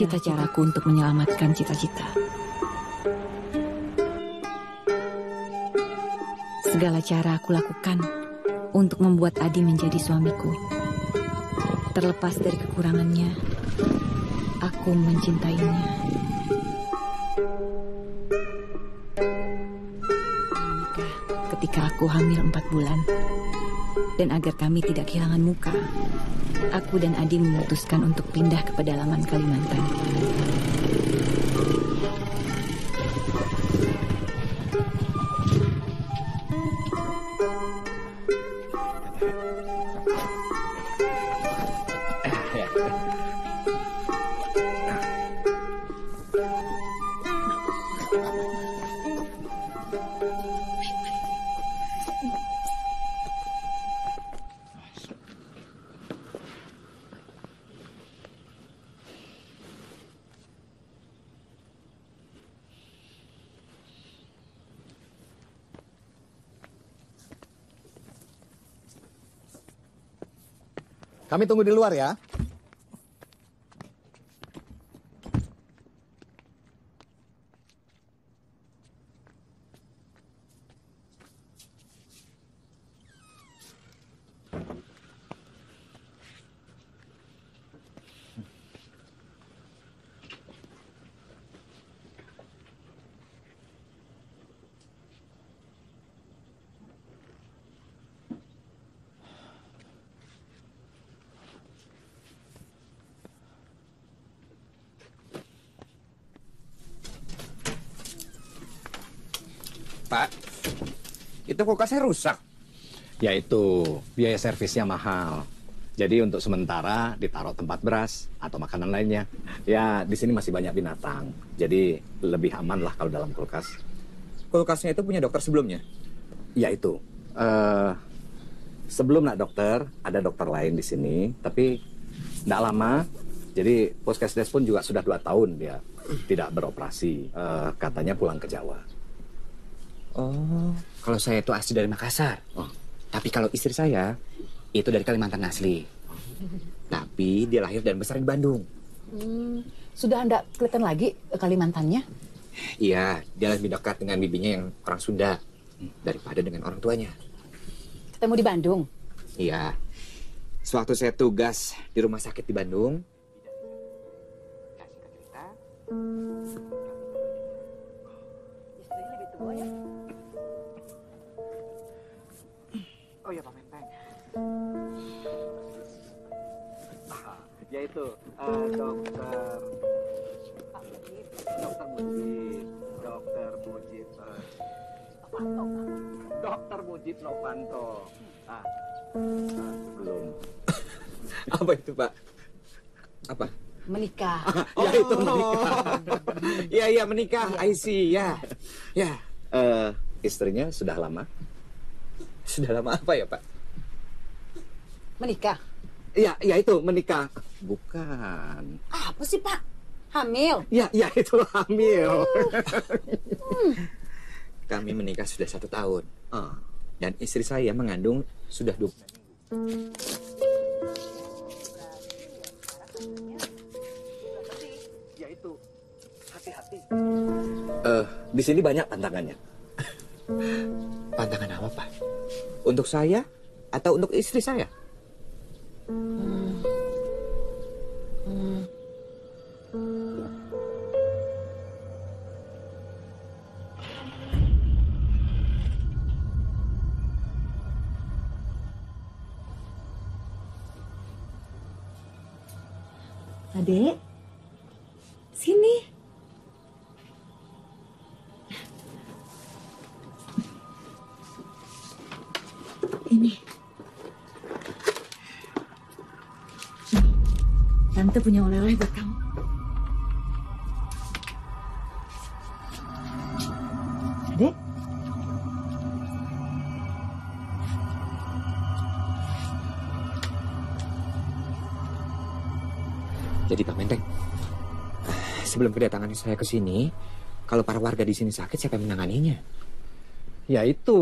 cita-citaku untuk menyelamatkan cita-cita. Segala cara aku lakukan untuk membuat Adi menjadi suamiku. Terlepas dari kekurangannya, aku mencintainya. Ketika aku hamil empat bulan. Dan agar kami tidak kehilangan muka, aku dan Adi memutuskan untuk pindah ke pedalaman Kalimantan. Kami tunggu di luar ya. Pak, itu kulkasnya rusak. Ya itu, biaya servisnya mahal. Jadi untuk sementara ditaruh tempat beras atau makanan lainnya. Ya di sini masih banyak binatang. Jadi lebih aman lah kalau dalam kulkas. Kulkasnya itu punya dokter sebelumnya? Ya itu. eh sebelum nak dokter, ada dokter lain di sini. Tapi tidak lama. Jadi Puskesdes pun juga sudah dua tahun dia tidak beroperasi. Eh, katanya pulang ke Jawa. Oh, kalau saya itu asli dari Makassar. Tapi kalau istri saya itu dari Kalimantan asli. Tapi dia lahir dan besar di Bandung. Hmm, sudah anda kelihatan lagi eh, Kalimantannya? Iya, dia lebih dekat dengan bibinya yang orang Sunda daripada dengan orang tuanya. Ketemu di Bandung. Iya. Sewaktu saya tugas di rumah sakit di Bandung, Oh ya Pak Menteng. ya itu eh, dokter dokter Mujib dokter Mujib eh, dokter Mujib Novanto ah ah, belum apa itu Pak? Apa? Menikah. ya itu menikah. Iya iya menikah. I see. Ya. Ya. Eh, istrinya sudah lama Sudah lama apa ya Pak? Menikah. ya ya itu menikah bukan Apa sih Pak? Hamil. ya ya itu hamil Kami menikah sudah satu tahun. Ah. Dan istri saya mengandung sudah dua ya itu hati-hati eh di sini banyak tantangannya Pantangan apa Pak? Untuk saya atau untuk istri saya? Adek, Tante punya oleh-oleh buat kamu. Adek, Jadi Pak Menteng, sebelum kedatangan saya ke sini, kalau para warga di sini sakit, siapa yang menanganinya? ya itu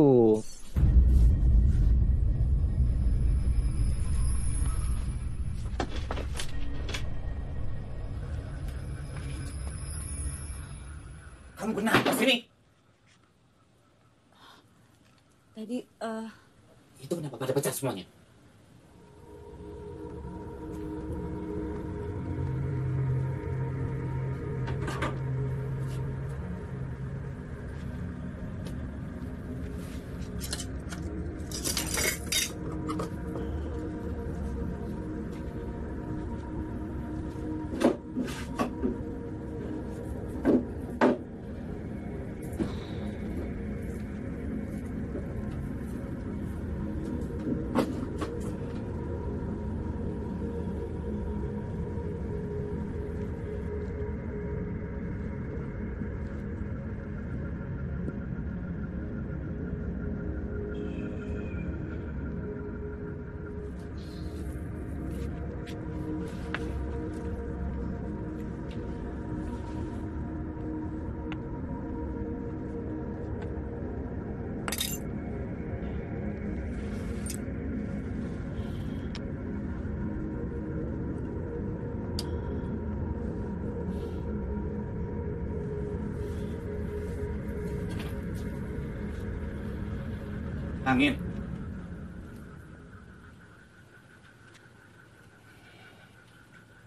Angin.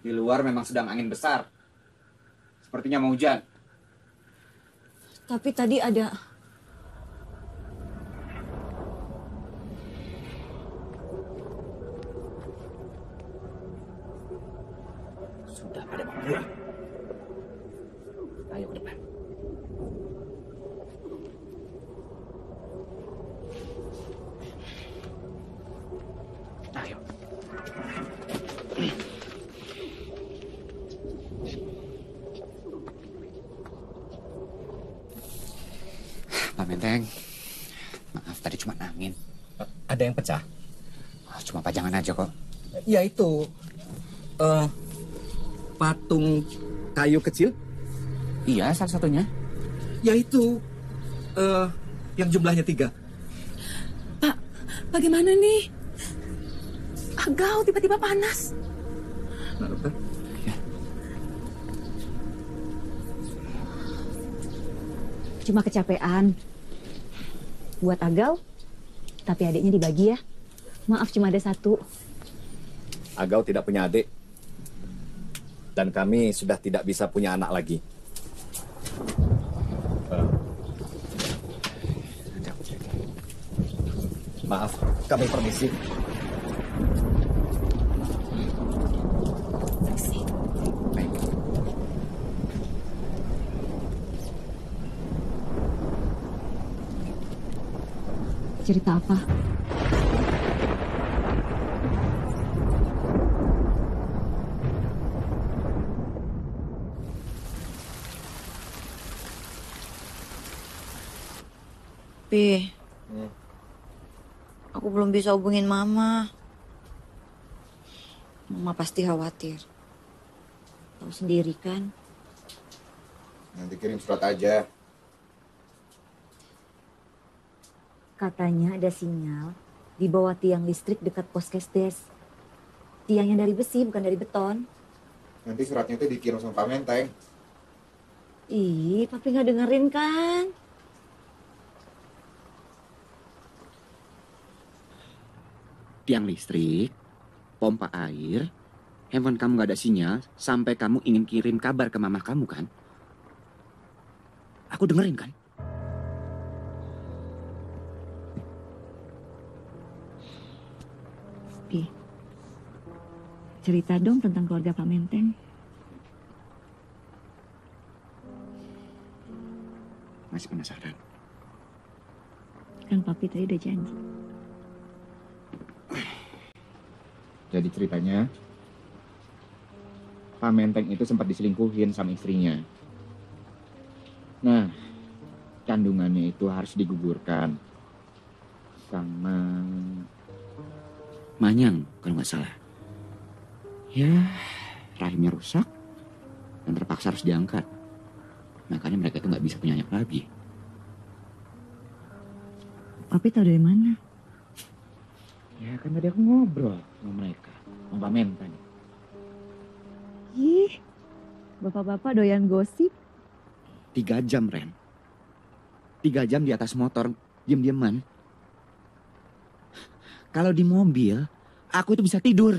Di luar memang sedang angin besar. Sepertinya mau hujan. tapi tadi ada... Sudah pada mau pulang. Ayo ke depan. Ayo. Pak Menteng, maaf tadi cuma angin. Ada yang pecah? Cuma pajangan aja kok. Itu. eh patung kayu kecil? Iya, salah satunya. Ya itu. eh yang jumlahnya tiga. Pak, bagaimana nih? Agau tiba-tiba panas. Nah, dokter. Cuma kecapean. Buat Agal, tapi adiknya dibagi ya. Maaf cuma ada satu. Agau tidak punya adik. Dan kami sudah tidak bisa punya anak lagi. Maaf, kami permisi. Cerita apa? Pi, aku belum bisa hubungin Mama. Mama pasti khawatir. Tahu sendiri kan? Nanti kirim surat aja. Katanya ada sinyal di bawah tiang listrik dekat Poskesdes. Tiang yang dari besi bukan dari beton. Nanti suratnya itu dikirim sama Pak Menteng. Ih, papi nggak dengerin kan? Tiang listrik, pompa air, handphone kamu gak ada sinyal, sampai kamu ingin kirim kabar ke mama kamu kan? Aku dengerin kan? Pi, cerita dong tentang keluarga Pak Menteng. Masih penasaran. Kan papi tadi udah janji. Jadi ceritanya, Pak Menteng itu sempat diselingkuhin sama istrinya. Nah, kandungannya itu harus digugurkan. Sama... Manyang kalau nggak salah. Ya, rahimnya rusak dan terpaksa harus diangkat. Makanya mereka itu nggak bisa punya anak lagi. Papi tahu dari mana? Ya kan tadi aku ngobrol sama mereka, sama Pak Menteng. Ih, bapak-bapak doyan gosip. Tiga jam, Ren. Tiga jam di atas motor, diem-dieman. Kalau di mobil, aku itu bisa tidur.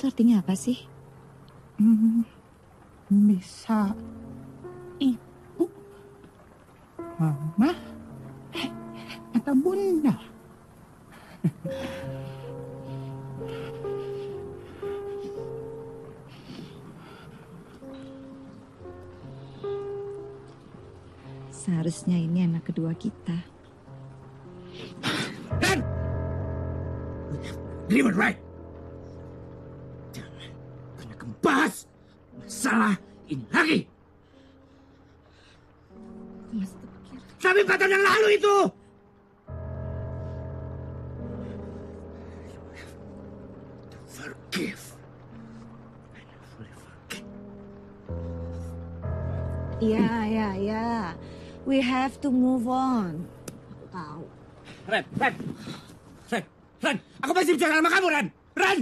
Itu artinya apa sih? Hmm, bisa ibu, mama, eh, atau bunda. Seharusnya ini anak kedua kita. Dreamer, right? Jangan membahas masalah ini lagi. Tapi empat tahun yang lalu itu. Forgive. Iya, iya, iya. We have to move on. Aku tahu. Ren, Ren, Ren, Ren, aku masih bicara sama kamu, Ren, Ren.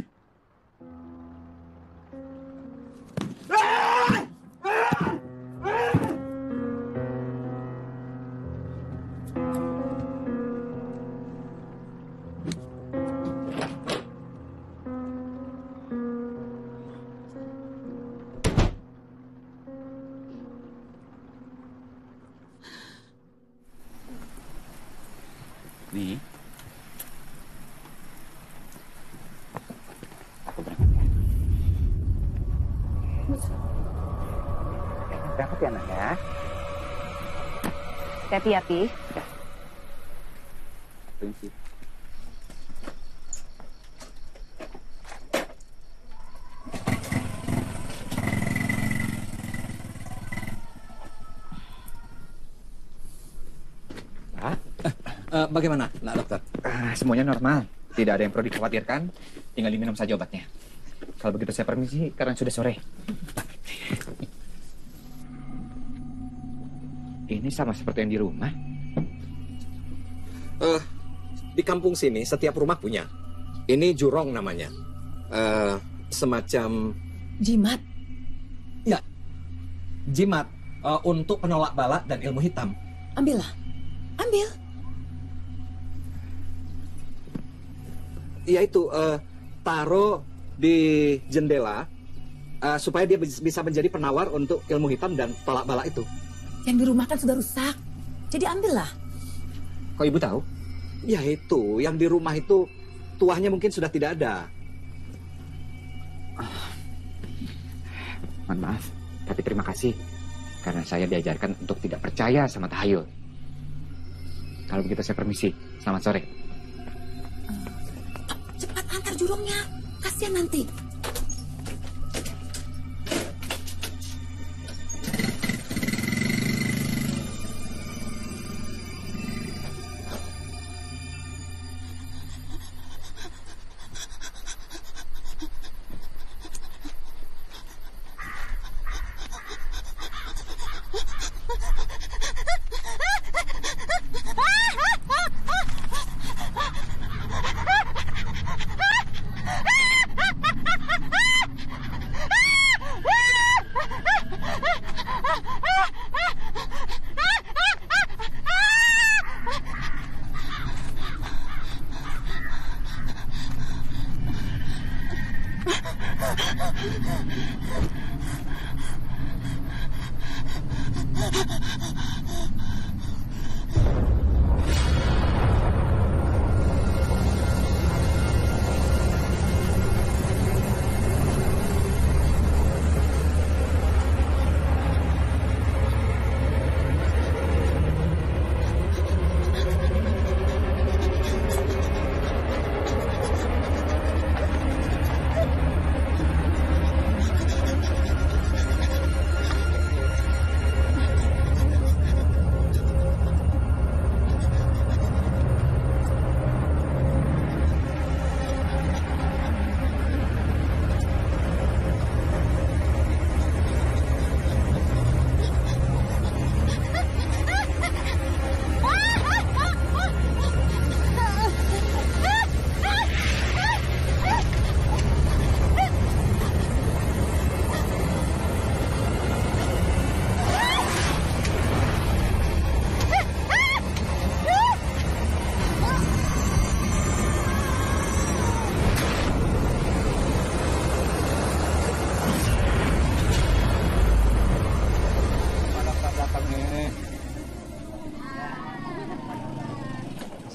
Hati ya, Pi. Prinsip. Eh, bagaimana, nak dokter? Ah, semuanya normal. Tidak ada yang perlu dikhawatirkan. Tinggal diminum saja obatnya. Kalau begitu saya permisi karena sudah sore. Ini sama seperti yang di rumah. Eh, di kampung sini setiap rumah punya. Ini jurong namanya. Eh, semacam Jimat. ya jimat eh, untuk penolak bala dan ilmu hitam. Ambillah. Ambil. Ya itu eh, taruh di jendela eh, supaya dia bis- bisa menjadi penawar untuk ilmu hitam dan tolak bala itu. Yang di rumah kan sudah rusak. Jadi ambillah. Kok ibu tahu? Ya itu, yang di rumah itu tuahnya mungkin sudah tidak ada. Mohon maaf, tapi terima kasih. Karena saya diajarkan untuk tidak percaya sama tahayul. Kalau begitu saya permisi. Selamat sore. Cepat antar jurungnya. Kasihan nanti.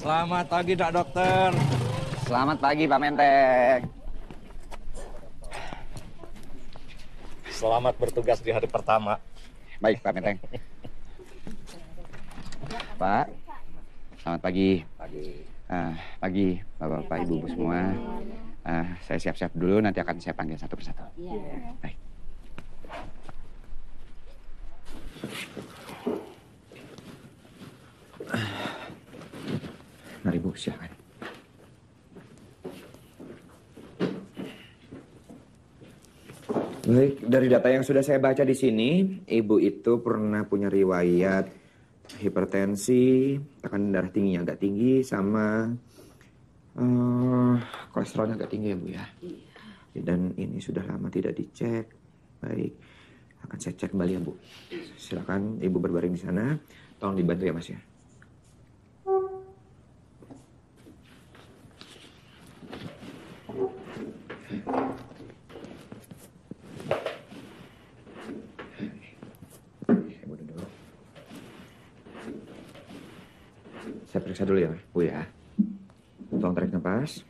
Selamat pagi, Pak Dokter. Selamat pagi, Pak Menteng. Selamat bertugas di hari pertama. Baik, Pak Menteng. Pak, selamat pagi. Pagi. Ah, pagi, Bapak-bapak, Ibu-ibu semua. Ah, saya siap-siap dulu, nanti akan saya panggil satu persatu. Baik. Mari Bu, silakan. Baik, dari data yang sudah saya baca di sini, ibu itu pernah punya riwayat hipertensi, tekanan darah tingginya agak tinggi, sama eh, kolesterolnya agak tinggi ya bu ya. Dan ini sudah lama tidak dicek. Baik, akan saya cek kembali ya bu. Silakan ibu berbaring di sana. Tolong dibantu ya mas ya. Saya periksa dulu ya, Bu ya. Tolong tarik nafas.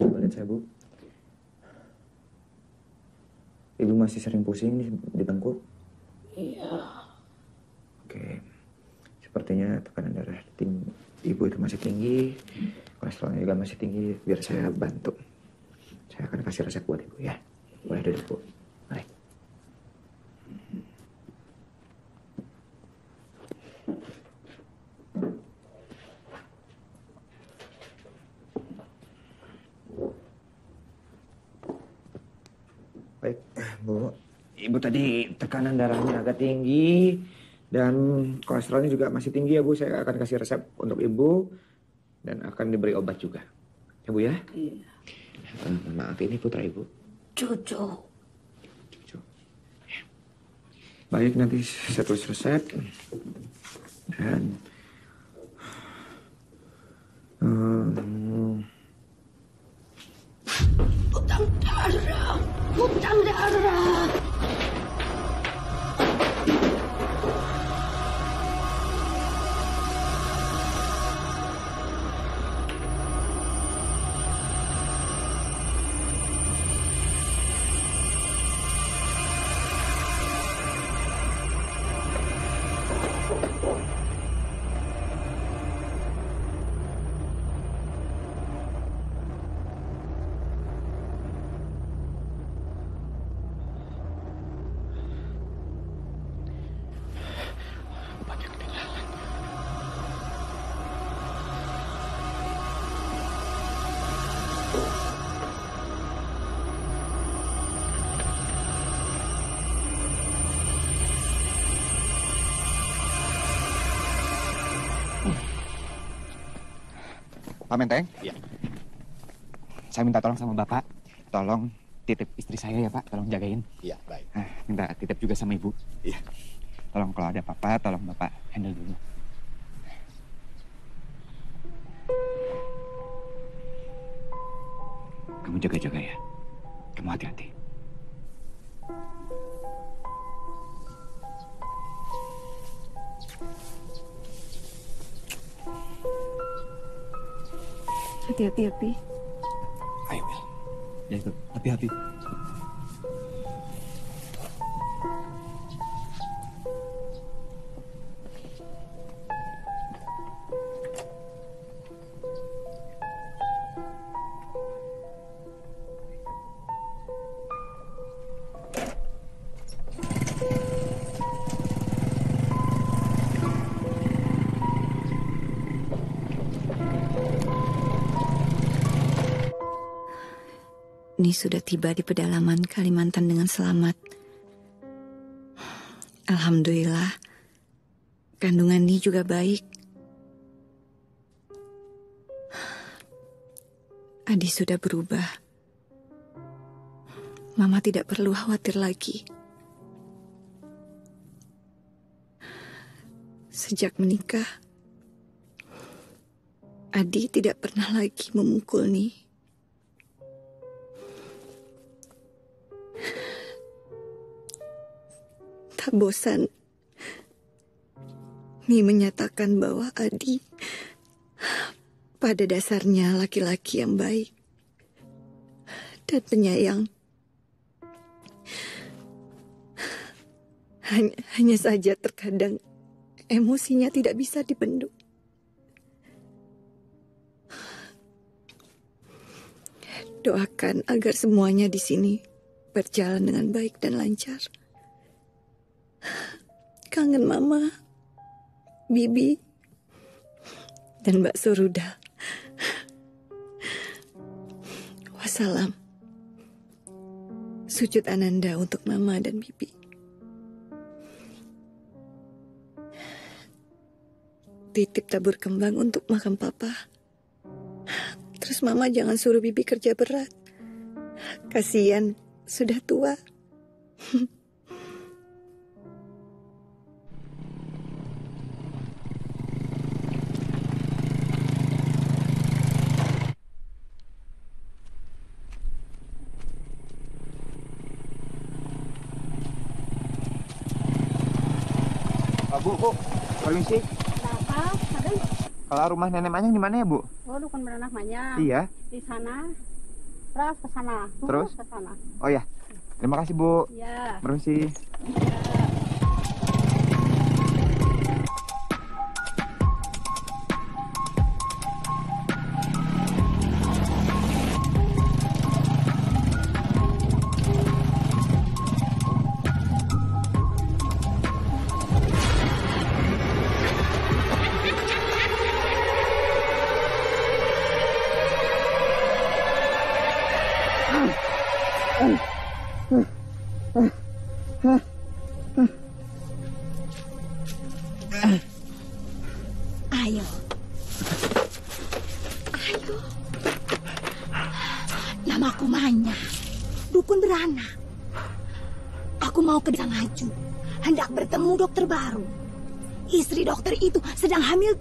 Coba lihat saya, Bu. Ibu masih sering pusing di, di tengkuk? Iya. Oke. Sepertinya tekanan darah ting ibu itu masih tinggi, kolesterolnya juga masih tinggi. Biar saya bantu. Saya akan kasih resep buat ibu ya. Boleh duduk bu. Mari. Baik, Bu. Ibu tadi tekanan darahnya agak tinggi dan kolesterolnya juga masih tinggi ya Bu. Saya akan kasih resep untuk Ibu dan akan diberi obat juga. Ya Bu ya? Iya. Eh, maaf ini putra Ibu. Cucu. Baik, nanti saya tulis resep. Dan... Hmm, Utang darah. Utang darah. Pak Menteng? Iya. Saya minta tolong sama Bapak. Tolong titip istri saya ya Pak. Tolong jagain. Iya, baik. Ah, minta titip juga sama Ibu. Iya. Tolong kalau ada apa-apa, tolong Bapak handle dulu. Kamu jaga-jaga ya. Kamu hati-hati. Hati-hati Pi. Ayo, Will. Ya itu, hati-hati. Ni sudah tiba di pedalaman Kalimantan dengan selamat. Alhamdulillah, kandungan Ni juga baik. Adi sudah berubah. Mama tidak perlu khawatir lagi. Sejak menikah, Adi tidak pernah lagi memukul bosan, Ni menyatakan bahwa Adi pada dasarnya laki-laki yang baik dan penyayang. Hanya, hanya saja terkadang emosinya tidak bisa dibendung. Doakan agar semuanya di sini berjalan dengan baik dan lancar. Kangen Mama, Bibi, dan Mbak Suruda. Wassalam. Sujud Ananda untuk Mama dan Bibi. Titip tabur kembang untuk makam Papa. Terus Mama jangan suruh Bibi kerja berat. Kasihan, sudah tua. Apa? Ada? Kalau rumah nenek Manyang di mana ya, Bu? Oh, dukun beranak banyak. Iya. Di sana. Terus ke sana. Terus? ke sana. Oh ya. Terima kasih, Bu. Iya. Permisi. Ayo.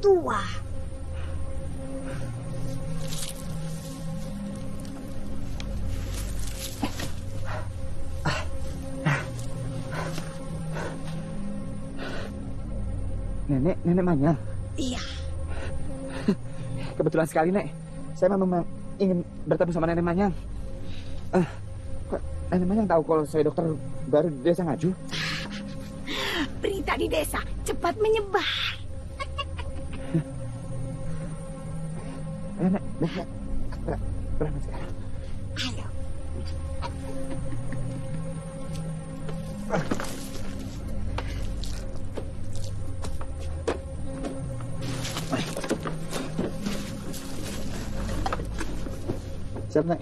Tua. Nenek, nenek Manyang. Iya. Kebetulan sekali, Nek. Saya memang ingin bertemu sama nenek Manyang. Eh, kok nenek Manyang tahu kalau saya dokter baru di desa Ngaju? Berita di desa cepat menyebar. Nenek, nenek. Ber berapa sekarang? Ayo. Siap, Nek.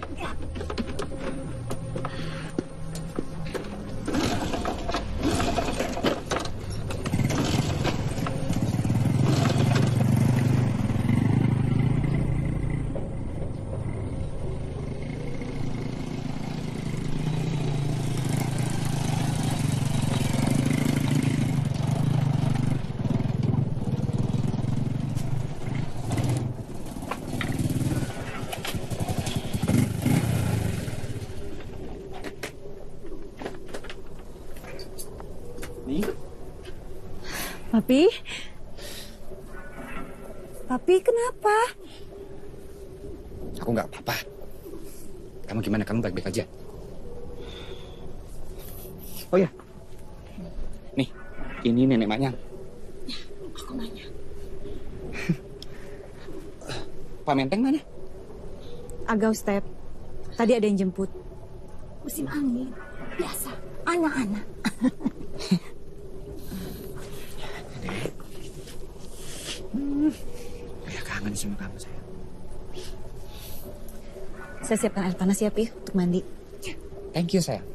Nih, Papi? Papi kenapa? Aku nggak apa-apa. Kamu gimana? Kamu baik-baik aja? Oh ya. Nih, ini nenek Manyang. Aku nanya. Pak Menteng mana? Agak step. Tadi ada yang jemput. Musim angin. Biasa. Anak-anak. Kayak kangen sama kamu saya. Saya siapkan air panas ya, Pi, untuk mandi. Thank you sayang.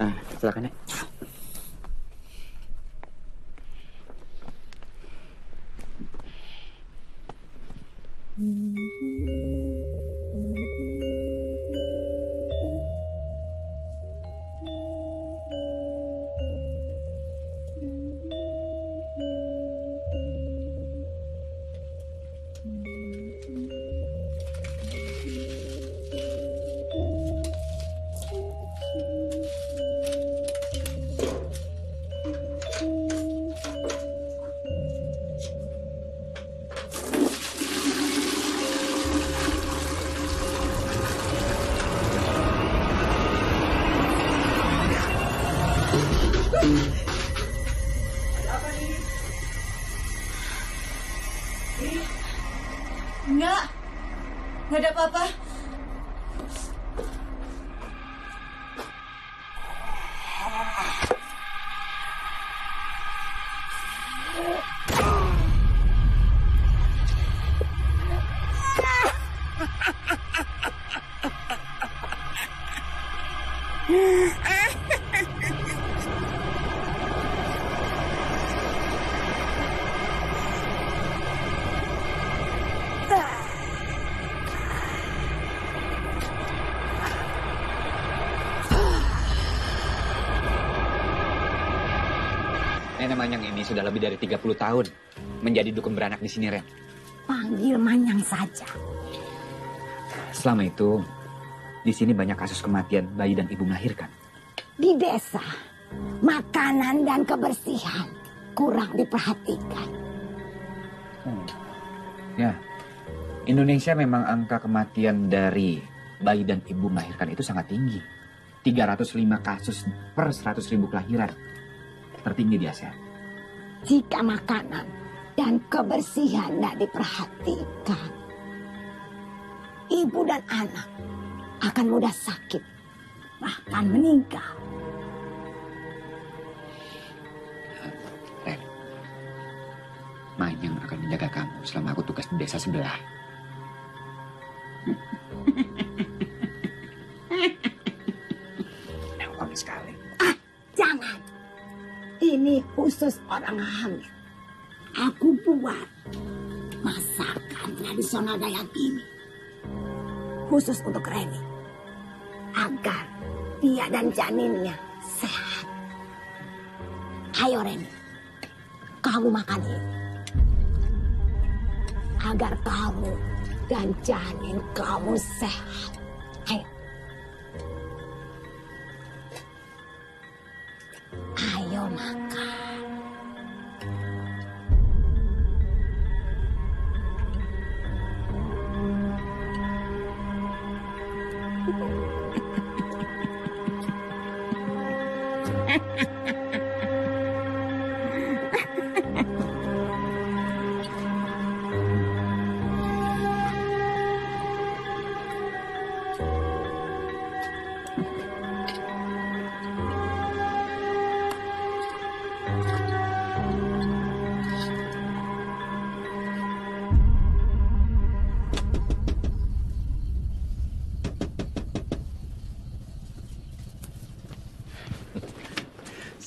Ah, silakan ya. Ini sudah lebih dari 30 tahun menjadi dukun beranak di sini, Ren. Panggil Manyang saja. Selama itu, di sini banyak kasus kematian bayi dan ibu melahirkan. Di desa, makanan dan kebersihan kurang diperhatikan. Ya, Indonesia memang angka kematian dari bayi dan ibu melahirkan itu sangat tinggi. 305 kasus per 100 ribu kelahiran. Tertinggi di Asia. Jika makanan dan kebersihan tidak diperhatikan, ibu dan anak akan mudah sakit, bahkan meninggal. Ren, Manyang akan menjaga kamu selama aku tugas di desa sebelah. Khusus orang hamil. Aku buat masakan tradisional Dayak ini. Khusus untuk Reni. Agar dia dan janinnya sehat. Ayo Reni. Kamu makan ini. Agar kamu dan janin kamu sehat.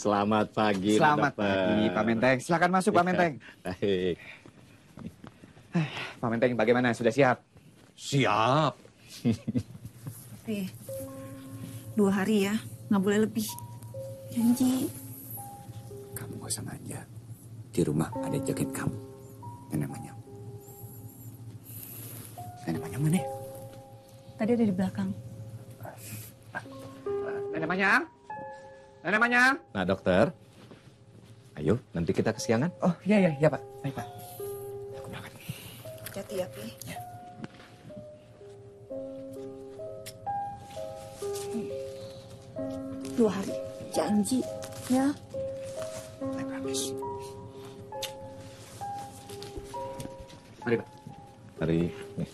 Selamat pagi, Selamat Dokter. pagi, Pak Menteng. Silakan masuk, Pak Menteng. Baik. Pak Menteng, bagaimana? Sudah siap? Siap. Pi, dua hari ya, nggak boleh lebih. Janji. Kamu gak usah manja. Di rumah ada jagain kamu. Nenek Manyang. Nenek Manyang mana? Tadi ada di belakang. Nenek Manyang? Nenek Manyang? Nah, dokter. Ayo, nanti kita kesiangan. Oh, iya, iya, iya, Pak. Baik, Pak. Hati-hati ya, Pi. Dua hari. Janji. Ya. I promise. Mari, Pak. Mari. Nih.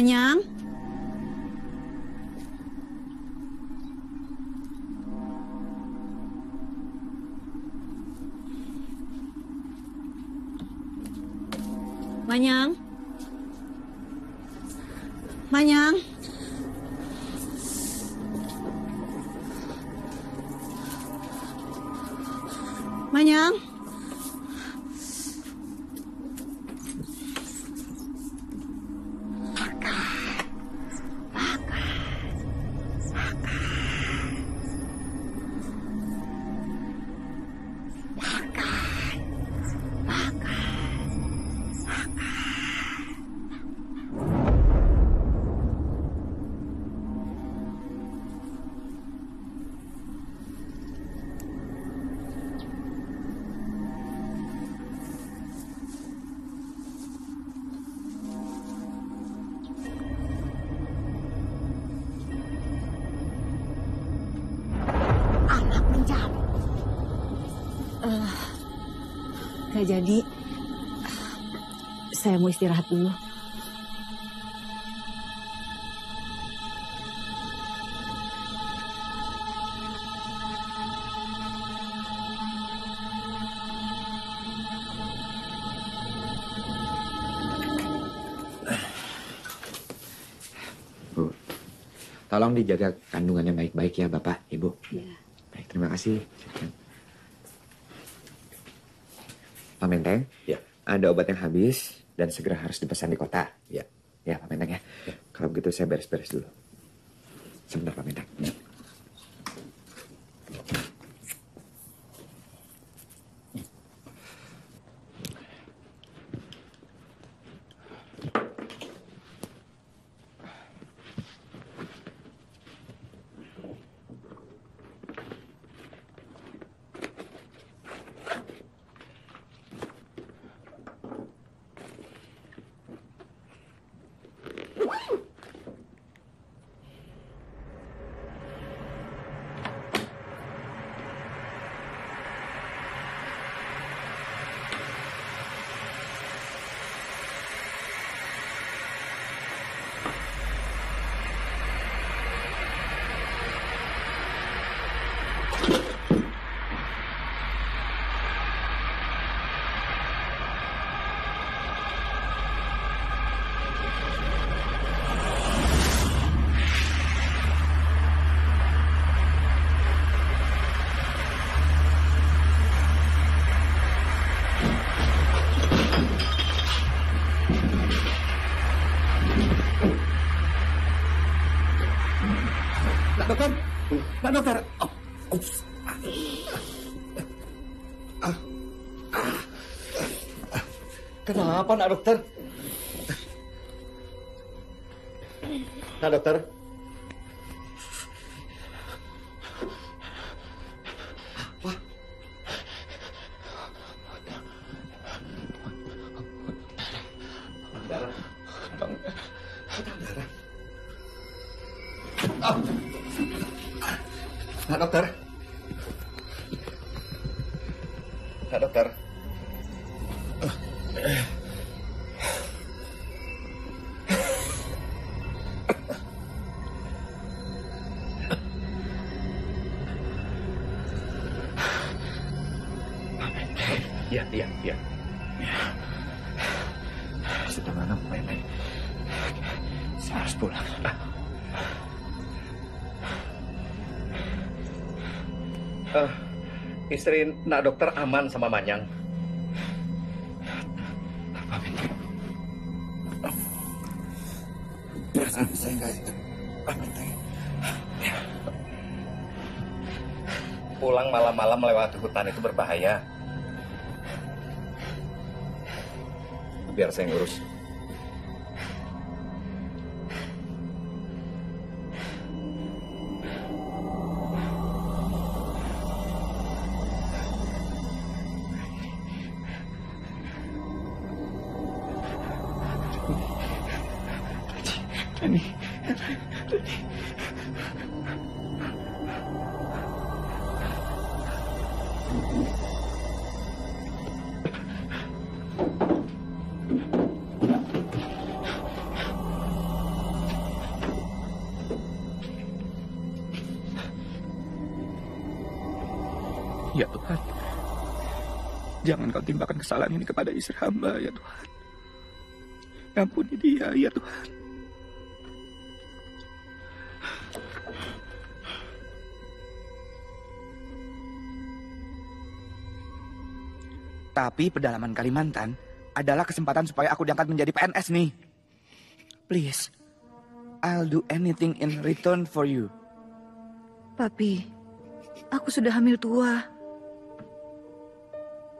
Manyang? Jadi. Saya mau istirahat dulu. Bu, tolong dijaga kandungannya baik-baik ya Bapak, Ibu. Iya. Baik, terima kasih. Pak Menteng, Ya. ada obat yang habis dan segera harus dipesan di kota. Ya. Ya, Pak Menteng ya. Kalau begitu saya beres-beres dulu. Sebentar, Pak Menteng. Nak Kenapa nak dokter? Nak dokter. Istri nak dokter aman sama Manyang. Perasaan saya nggak itu. Menteng. Pulang malam-malam melewati hutan itu berbahaya. Biar saya ngurus. Jangan kau timpakan kesalahan ini kepada istri hamba, ya Tuhan. Ampuni dia, ya Tuhan. Tapi pedalaman Kalimantan adalah kesempatan supaya aku diangkat menjadi PNS nih. Please, I'll do anything in return for you. Papi, aku sudah hamil tua.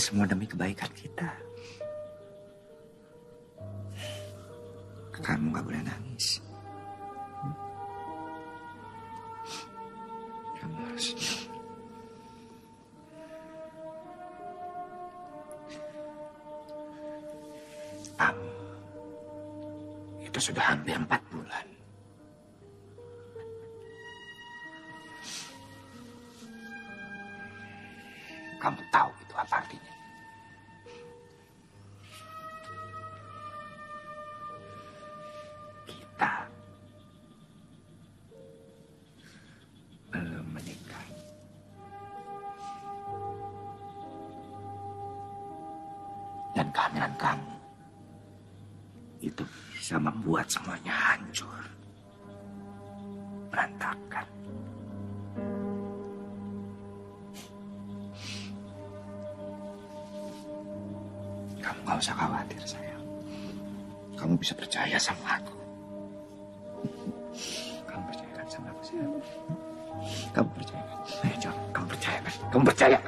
Semua demi kebaikan kita. Semuanya hancur. Berantakan. Kamu gak usah khawatir, sayang. Kamu bisa percaya sama aku. Kamu percaya kan sama aku, sayang? Kamu percaya kan? Ayo, jawab. Kamu percaya kan? Kamu percaya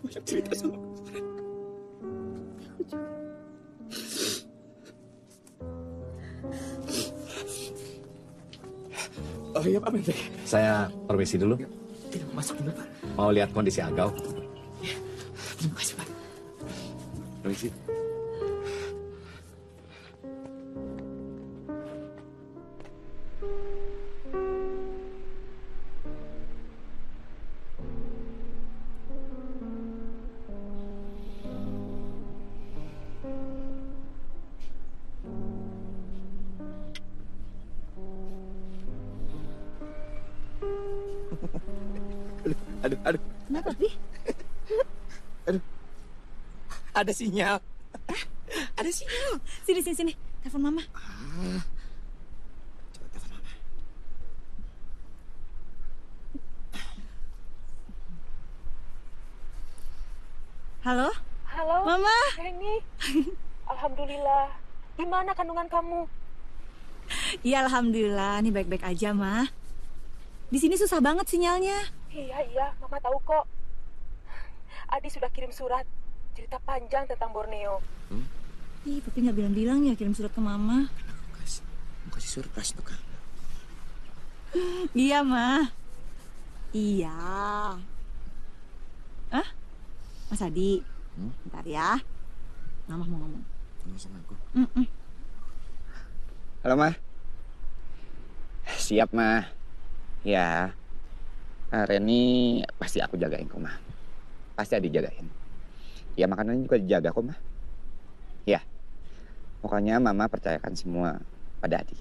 Banyak cerita sama. Oh iya, Pak Menteri. Saya permisi dulu. Tidak mau masuk dulu, Pak. Mau lihat kondisi Agau. Terima kasih, Pak. Ada sinyal. Ada ada sinyal. Sini, sini, sini. Telepon mama. Ah. Coba telepon mama. Halo? Halo, Mama. Reni. Alhamdulillah. Gimana kandungan kamu? Iya, alhamdulillah. Ini baik-baik aja, Ma. Di sini susah banget sinyalnya. Iya, iya, Mama tahu kok. Adi sudah kirim surat cerita panjang tentang Borneo. Ih, tapi nggak bilang-bilang ya kirim surat ke Mama. Mau kasih surprise tuh kamu. Iya, Ma. Iya. Ah? Mas Adi. Hmm? Bentar ya. Mama mau ngomong. Ngomong sama aku. Mm-mm. Halo, Ma. Siap, Ma. Ya. Reni pasti aku jagain kok, Ma. Pasti Adi jagain. Ya, makanannya juga dijaga kok, Ma. Ya. Pokoknya Mama percayakan semua pada Adi.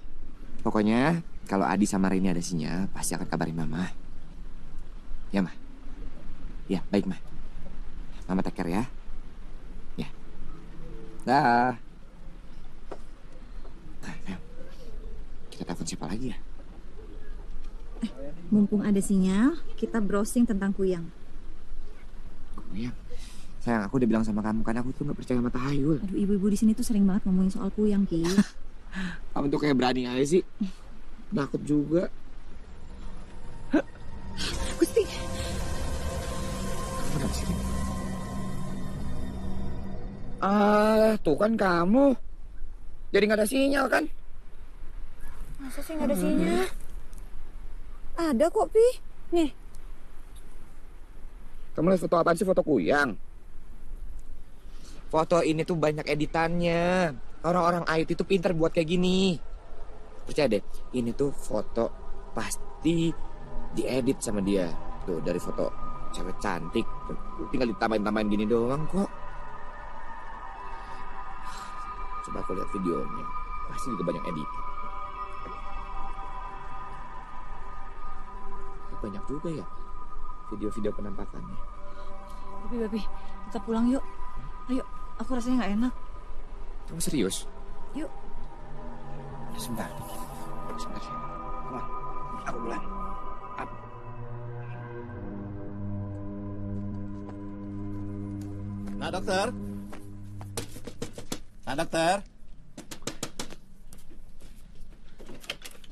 Pokoknya kalau Adi sama Reni ada sinyal, pasti akan kabarin Mama. Ya, Ma. Ya, baik, Ma. Mama take care ya. Ya. Dah. Nah, Mel. Kita telepon siapa lagi ya? Mumpung ada sinyal, kita browsing tentang kuyang. Kuyang. Sayang, aku udah bilang sama kamu kan aku tuh gak percaya sama tahayul. Aduh, ibu-ibu di sini tuh sering banget ngomongin soal kuyang, Ki. Kamu tuh kayak berani aja sih. Takut juga. Gusti. Kamu kenapa sih? Rin? Ah, tuh kan kamu. Jadi gak ada sinyal kan? Masa sih nggak ada sinyal? Ada kok, Pi. Nih, Kamu lihat foto apaan sih? Foto kuyang. Foto ini tuh banyak editannya. Orang-orang IT itu pinter buat kayak gini. Percaya deh, ini tuh foto pasti diedit sama dia. Tuh dari foto cewek cantik. Tinggal ditambahin-tambahin gini doang kok. Coba aku lihat videonya. Pasti juga banyak edit. Banyak juga ya video-video penampakannya. Tapi, Babi, kita pulang yuk. Ayo, aku rasanya nggak enak. Kamu serius? Yuk. Sebentar. Sebentar. Come on. Aku bulan. Up. Nah, dokter. Nah, dokter.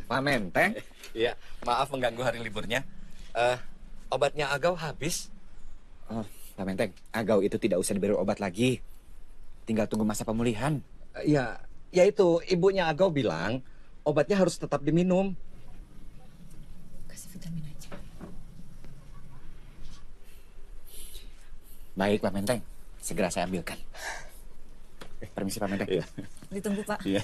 Pak Menteng? Iya, maaf mengganggu hari liburnya. Eh, obatnya Agau habis. Oh, Pak Menteng, Agau itu tidak usah diberi obat lagi. Tinggal tunggu masa pemulihan. Iya, ya itu ibunya Agau bilang obatnya harus tetap diminum. Kasih vitamin aja. Baik, Pak Menteng. Segera saya ambilkan. Permisi, Pak Menteng. Iya. Ditunggu, Pak. Iya.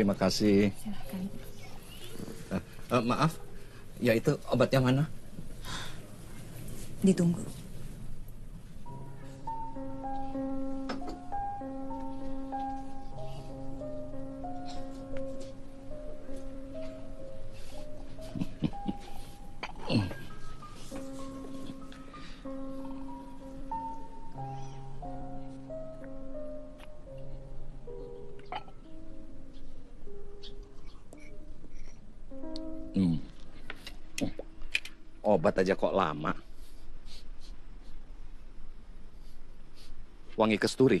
Terima kasih. Silahkan. Eh, eh, maaf, ya itu obatnya mana? Ditunggu. Wangi kesturi.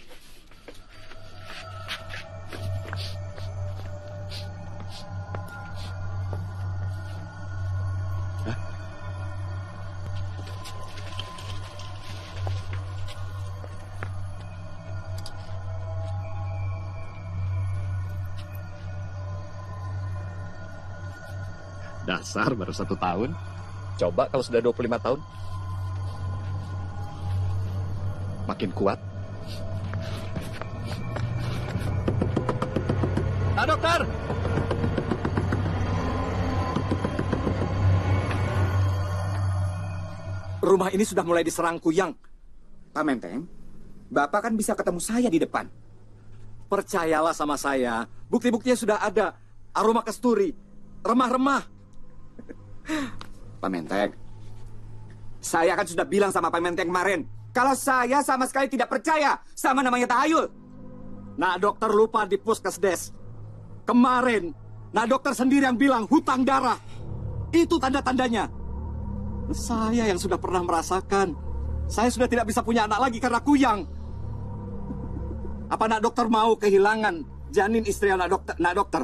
Hah? Dasar baru satu tahun. Coba kalau sudah 25 tahun. Makin kuat. Rumah ini sudah mulai diserang kuyang. Pak Menteng, Bapak kan bisa ketemu saya di depan. Percayalah sama saya, bukti-buktinya sudah ada. Aroma kesturi, remah-remah. Pak Menteng, saya kan sudah bilang sama Pak Menteng kemarin, kalau saya sama sekali tidak percaya sama namanya Tahayul. Nah, dokter lupa di puskesdes. Kemarin, nah dokter sendiri yang bilang hutang darah. Itu tanda-tandanya. Saya yang sudah pernah merasakan. Saya sudah tidak bisa punya anak lagi karena kuyang. Apa nak dokter mau kehilangan janin istri anak dokter? Nak dokter?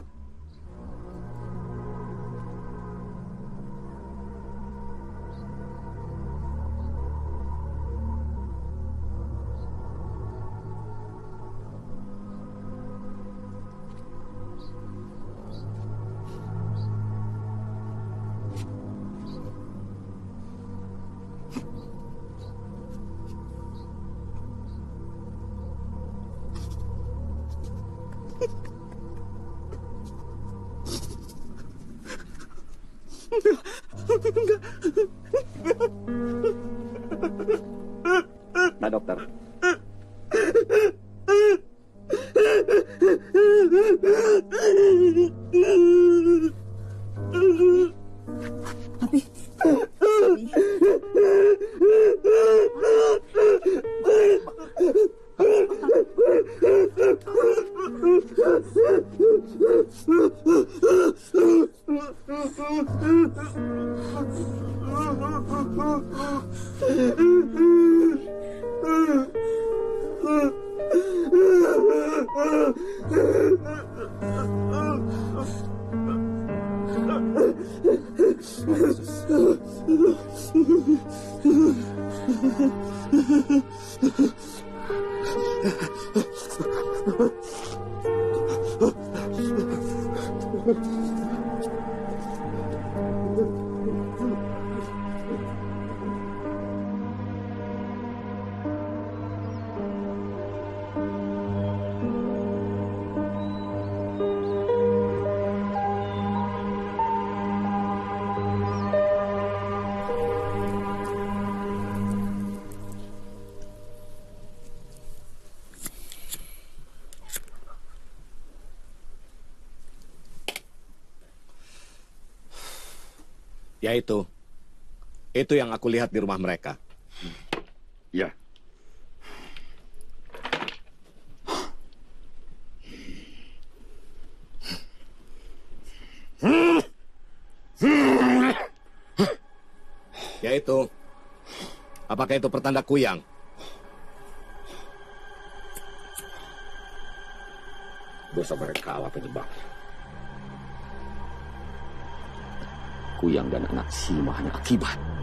Itu yang aku lihat di rumah mereka. Ya. Ya itu. Apakah itu pertanda kuyang? Dosa mereka lah penyebabnya. Kuyang dan anak Sima hanya akibat.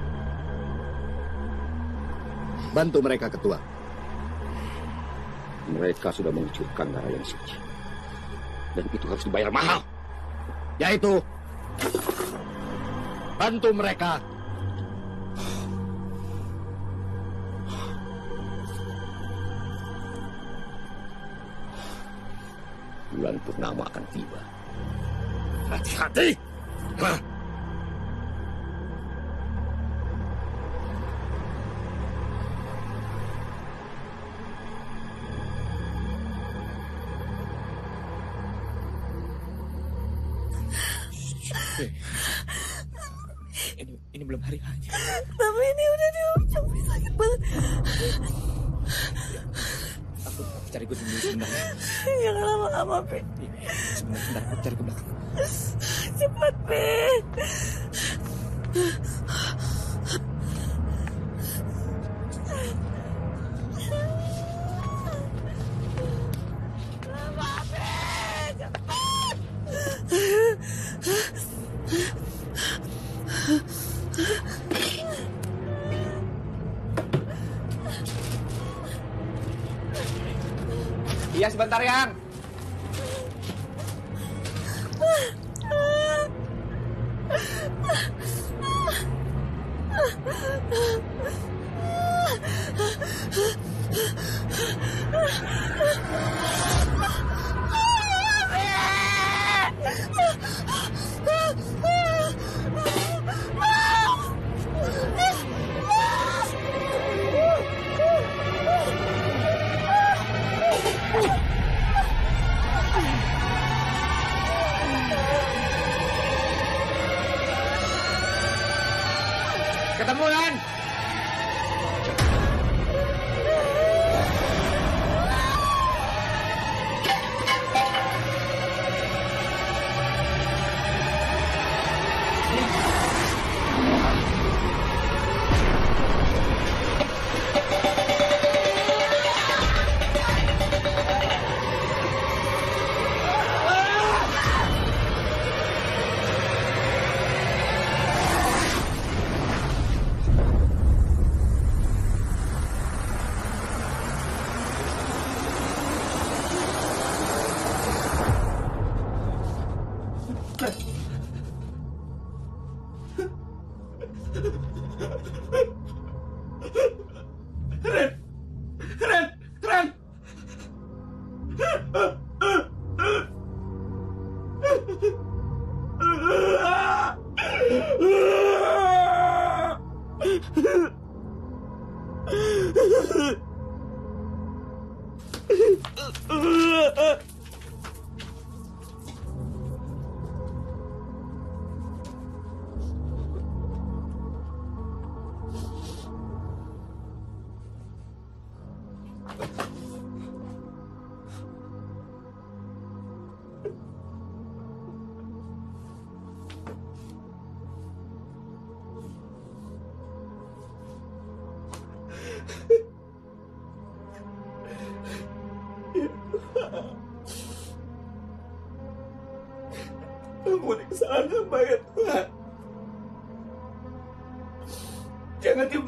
Bantu mereka, Ketua. Mereka sudah mengucurkan darah yang suci. Dan itu harus dibayar mahal. Ya itu. Bantu mereka. Bulan purnama akan tiba. Hati-hati! Hah? Hari hanya. tapi ini udah di ujung sakit banget. Aku, cari gunting dulu sebentar. ya. Jangan lama-lama, Pe. Sebentar, sebentar aku cari ke belakang. Cepat, Pe.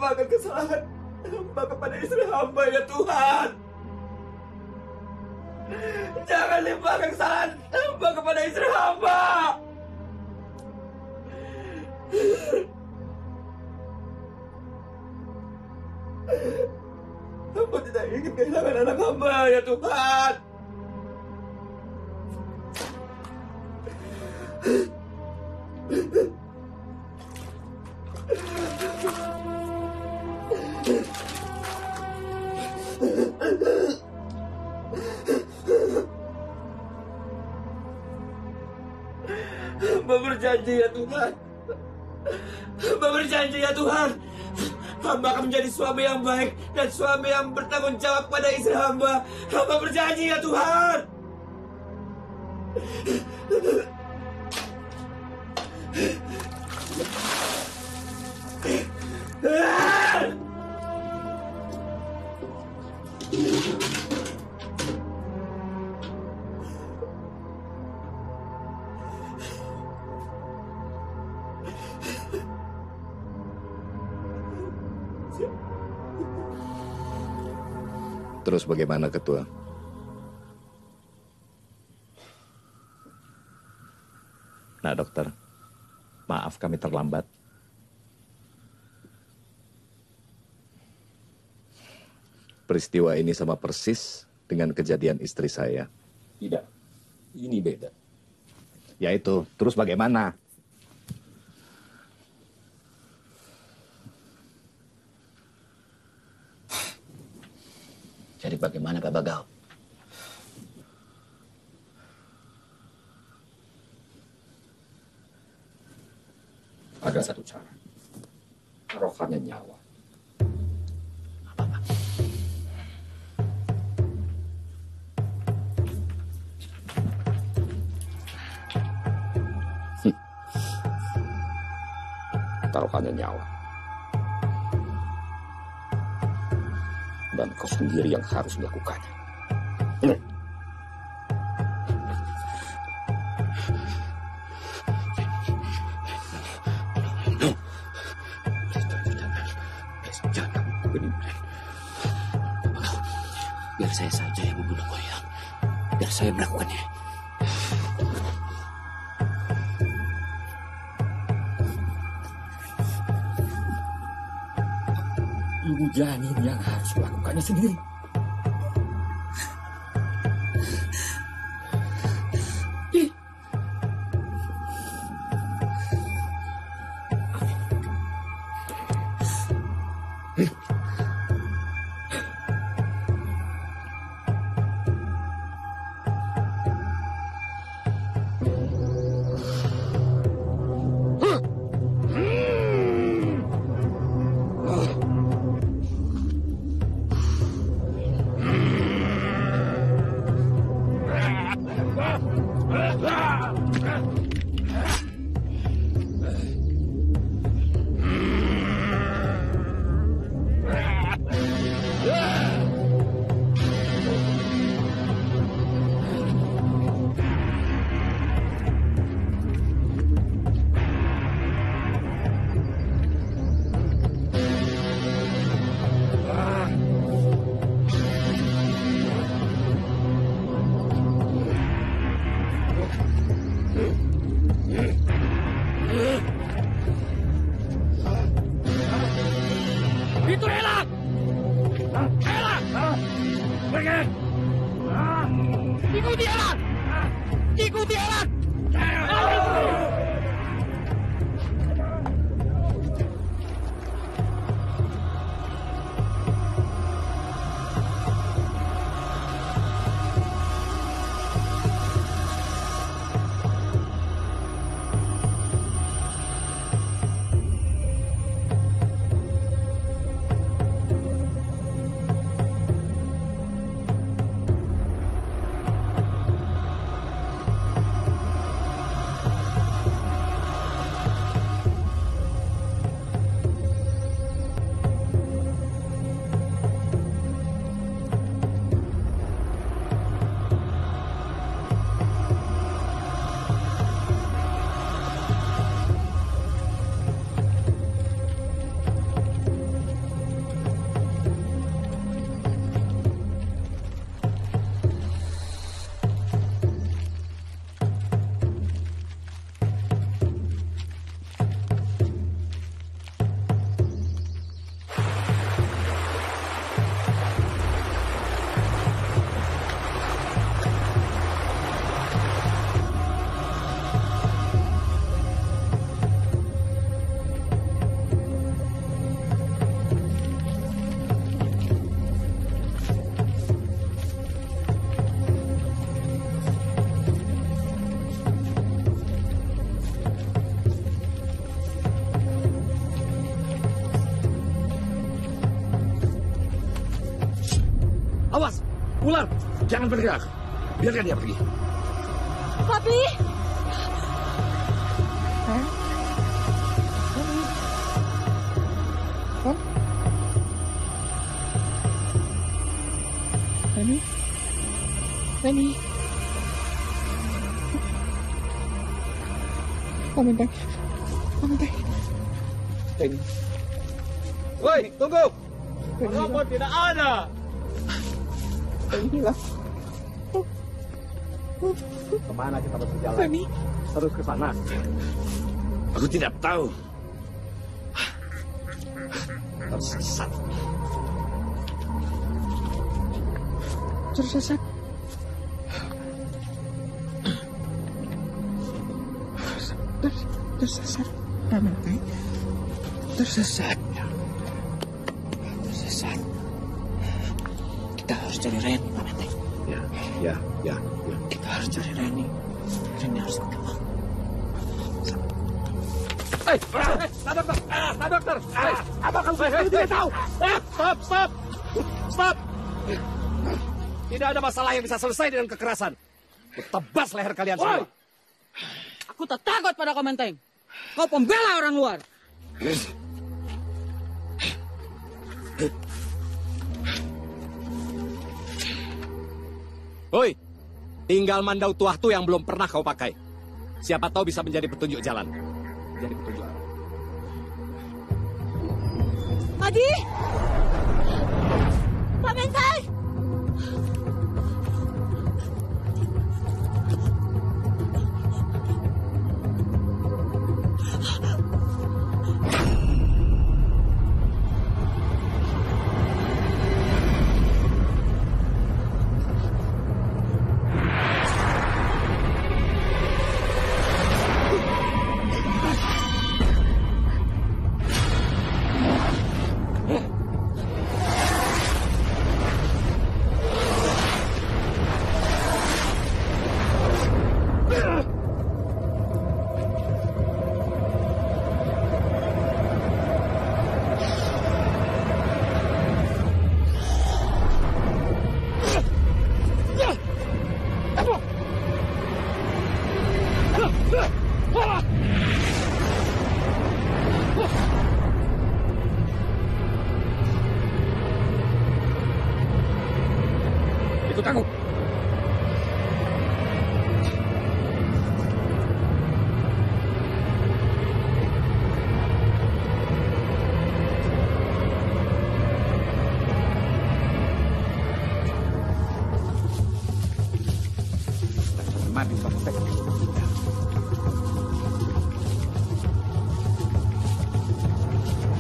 Timpakan kesalahan hamba kepada istri hamba ya Tuhan. Jangan limpahkan kesalahan hamba kepada istri hamba. Hamba tidak ingin kehilangan anak hamba ya Tuhan. Suami yang baik dan suami yang bertanggung jawab pada istri hamba. Hamba berjanji ya Tuhan. Peristiwa ini sama persis dengan kejadian istri saya. Tidak. Ini beda. Yaitu, terus bagaimana? Jadi bagaimana Pak Bagau? Ada satu cara. Taruhannya nyawa. Taruhannya nyawa. Dan kau sendiri yang harus melakukannya. Biar saya saja yang membunuh Goyang. Biar saya melakukannya. Janin yang harus melakukannya sendiri. Jangan bergerak. Biarkan dia pergi. Ke mana kita harus. Terus ke sana. Aku tidak tahu. Tersesat. Tersesat. Ter- Tersesat. Pamantai. Tersesat. Tersesat. Kita harus cari Reni, Pamantai. Ya, ya, ya, ya. Kita harus cari Reni. Reni harus. Hei, Pak Dokter! Dokter! Hei, apa kamu kamu tidak tahu? Eh, stop, stop! Stop! Tidak ada masalah yang bisa selesai dengan kekerasan. Tebas leher kalian semua. Aku tak takut pada kau Menteng. Kau pembela orang luar. Hoi, tinggal mandau tuah tu yang belum pernah kau pakai. Siapa tahu bisa menjadi petunjuk jalan. Jadi petunjuk. Adi! Pak Menteng!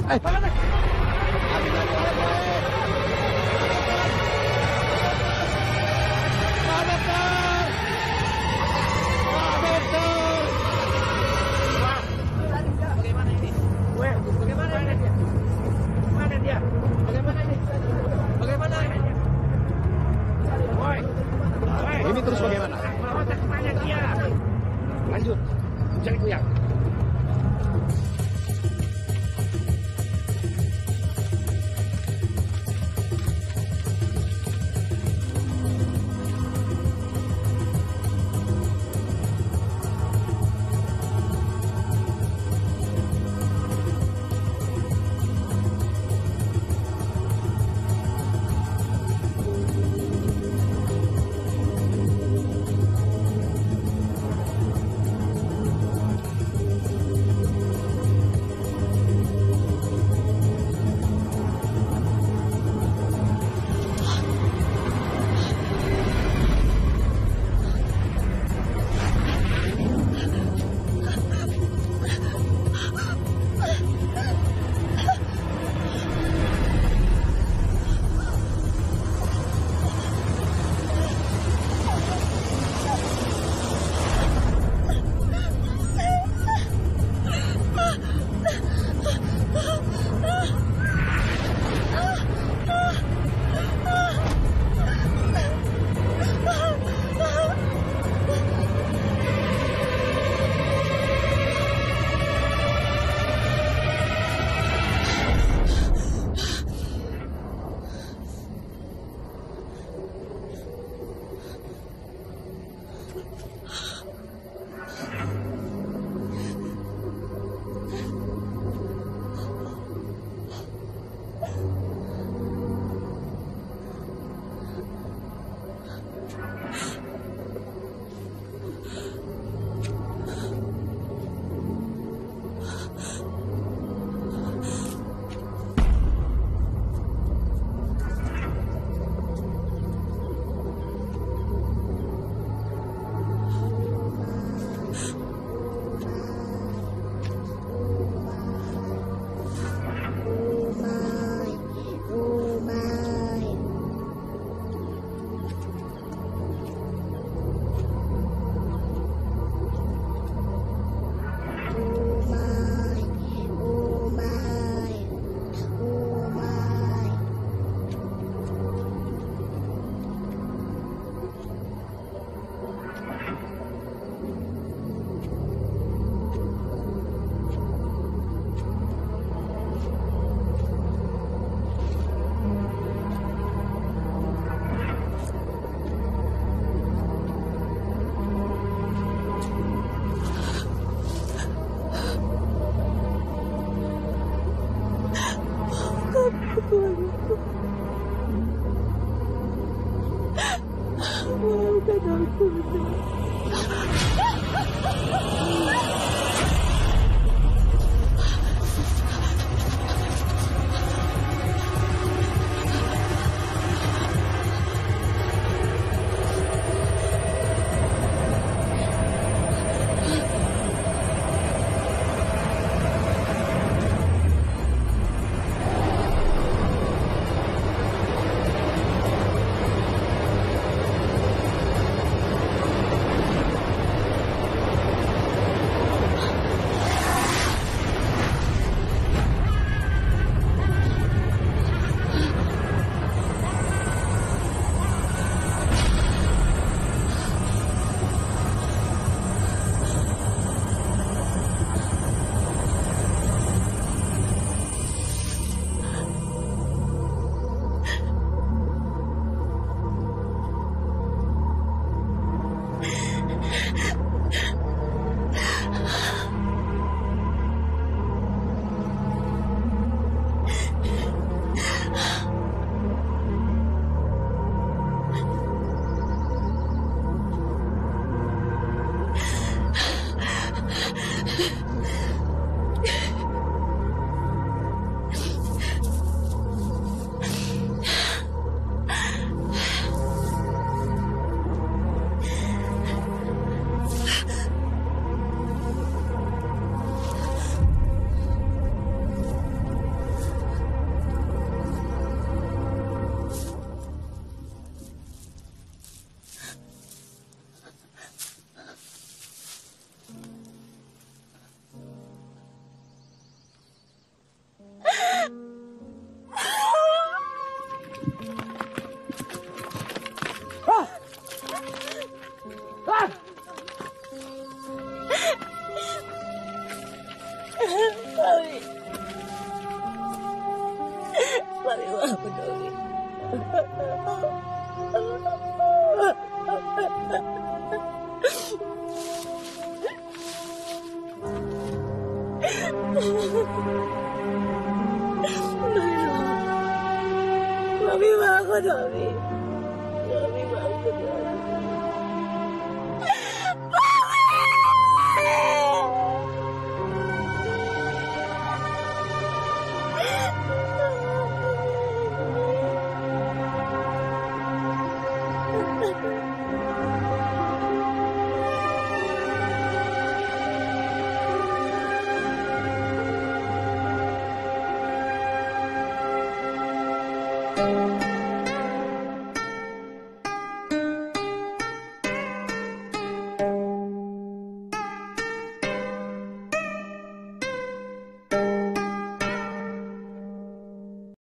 Eh, Pak